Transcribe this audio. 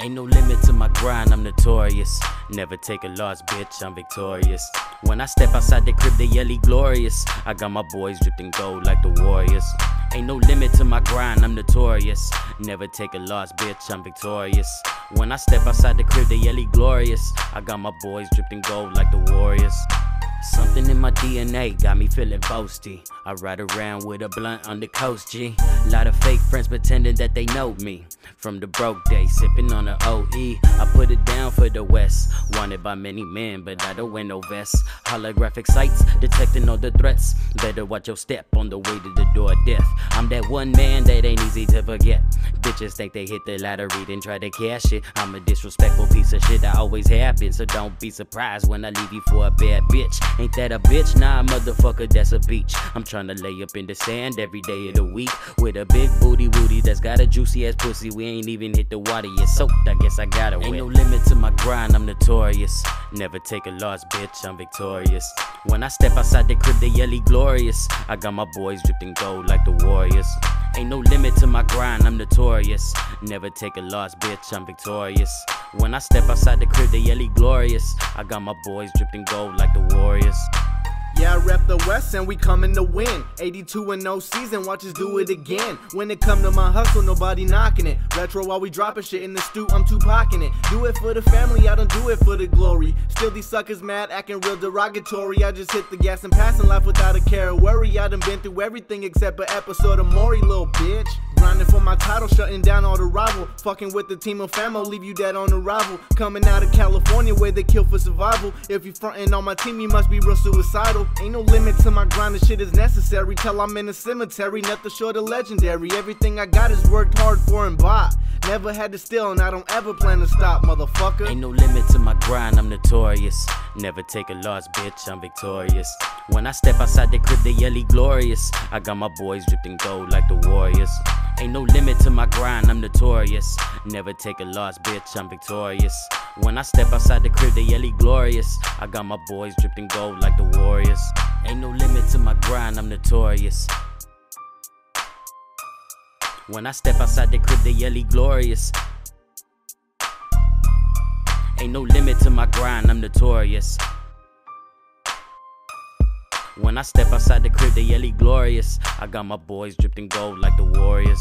Ain't no limit to my grind, I'm notorious. Never take a loss, bitch, I'm victorious. When I step outside the crib, they yelly glorious. I got my boys dripping gold like the Warriors. Ain't no limit to my grind, I'm notorious. Never take a loss, bitch, I'm victorious. When I step outside the crib, they yelly glorious. I got my boys dripping gold like the Warriors. Something in my DNA got me feeling boasty. I ride around with a blunt on the coast, G. Lot of fake friends pretending that they know me. From the broke day, sipping on the OE. I put it down for the West. Wanted by many men, but I don't wear no vest. Holographic sights, detecting all the threats. Better watch your step on the way to the door of death. I'm that one man that ain't easy to forget. Bitches think they hit the lottery, then try to cash it. I'm a disrespectful piece of shit, I always have been. So don't be surprised when I leave you for a bad bitch. Ain't that a bitch? Nah, motherfucker, that's a beach. I'm tryna lay up in the sand every day of the week with a big booty wooty that's got a juicy ass pussy. We ain't even hit the water yet, soaked. I guess I got it. Ain't no limit to my grind, I'm notorious. Never take a loss, bitch, I'm victorious. When I step outside the crib, they yelly glorious. I got my boys dripping gold like the Warriors. Ain't no limit to my grind, I'm notorious. Never take a loss, bitch, I'm victorious. When I step outside the crib, they yelly glorious. I got my boys dripping gold like the Warriors. Yeah, I rep the West and we coming to win. 82 and no season, watch us do it again. When it come to my hustle, nobody knocking it. Retro while we dropping shit in the stew, I'm too pocking it. Do it for the family, I don't do it for the glory. Still these suckers mad, acting real derogatory. I just hit the gas and passing life without a care or worry. I done been through everything except an episode of Maury, little bitch. Grinding for my title, shutting down all the rival. Fucking with the team of famo, leave you dead on arrival. Coming out of California where they kill for survival. If you frontin' on my team, you must be real suicidal. Ain't no limit to my grind, this shit is necessary. Till I'm in the cemetery, nothing short of legendary. Everything I got is worked hard for and bought. Never had to steal, and I don't ever plan to stop, motherfucker. Ain't no limit to my grind, I'm notorious. Never take a loss, bitch, I'm victorious. When I step outside the crib, they yelly glorious. I got my boys dripping gold like the Warriors. Ain't no limit to my grind, I'm notorious. Never take a loss, bitch, I'm victorious. When I step outside the crib, they yelly glorious. I got my boys dripping gold like the Warriors. Ain't no limit to my grind, I'm notorious. When I step outside the crib, they yelly glorious. Ain't no limit to my grind, I'm notorious. When I step outside the crib, they yelly glorious. I got my boys dripping gold like the Warriors.